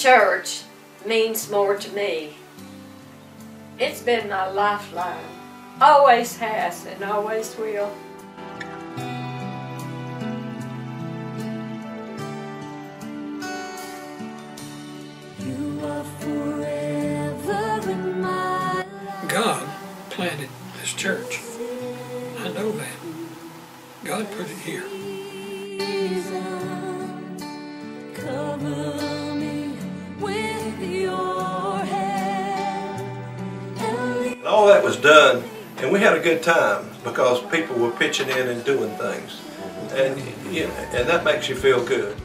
church means more to me. It's been my lifeline. Always has and always will. You are forever in my life. God planted this church. I know that. God put it here. All that was done, and we had a good time because people were pitching in and doing things. Mm-hmm. And, you know, and that makes you feel good.